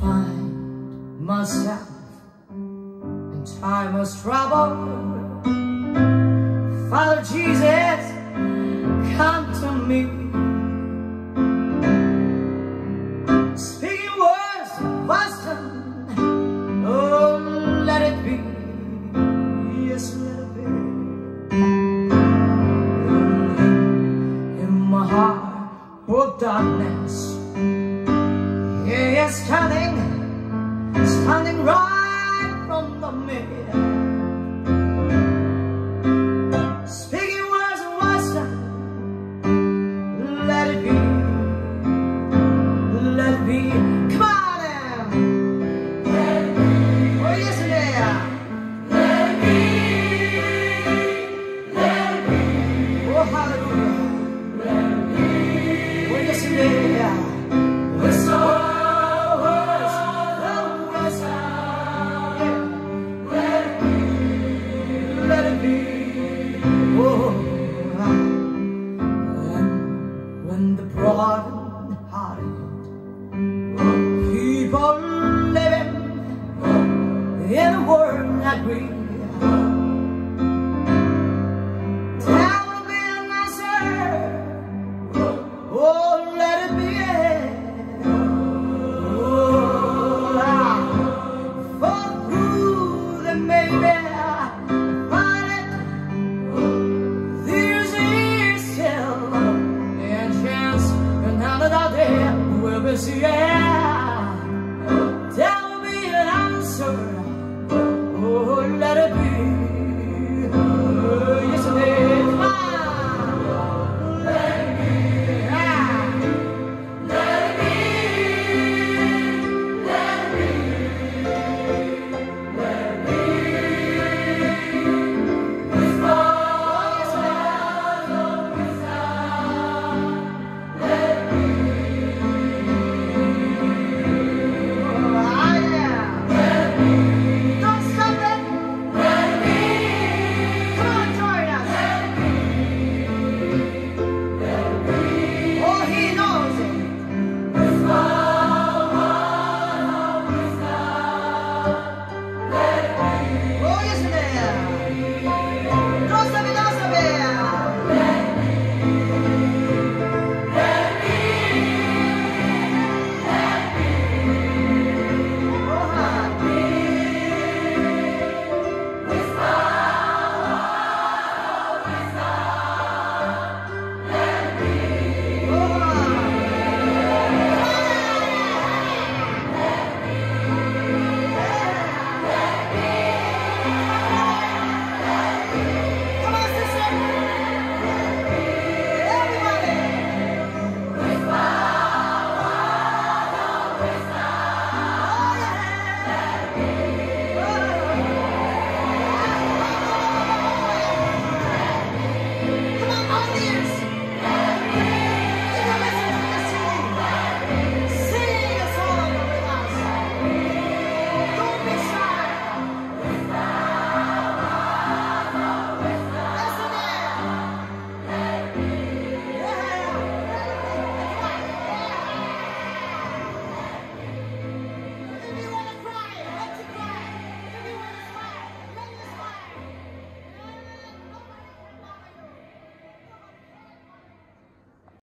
find myself in time of trouble. Father Jesus, come to me. Speaking words of wisdom, oh, let it be. Yes, let it be. In my heart, oh, darkness standing, standing right from the middle. Speaking words of wisdom, let it be, let it be. Come on now. Oh, yes, it is. Oh, hallelujah. Oh, yes, it is. Oh, when the broad and people living in a world that grieves.